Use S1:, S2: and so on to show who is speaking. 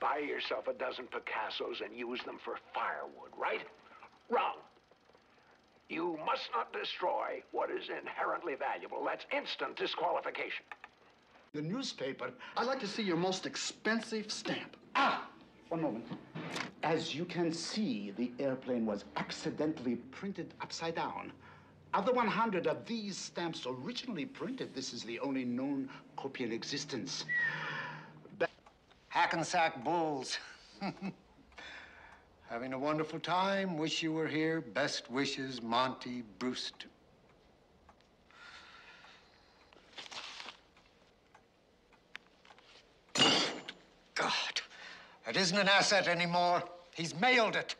S1: buy yourself a dozen Picassos and use them for firewood, right? Wrong. You must not destroy what is inherently valuable. That's instant disqualification.
S2: The newspaper. I'd like to see your most expensive stamp. Ah! One moment. As you can see, the airplane was accidentally printed upside down. Of the 100 of these stamps originally printed, this is the only known copy in existence.
S3: Hackensack Bulls. Having a wonderful time. Wish you were here. Best wishes, Monty Brewster. God, it isn't an asset anymore. He's mailed it.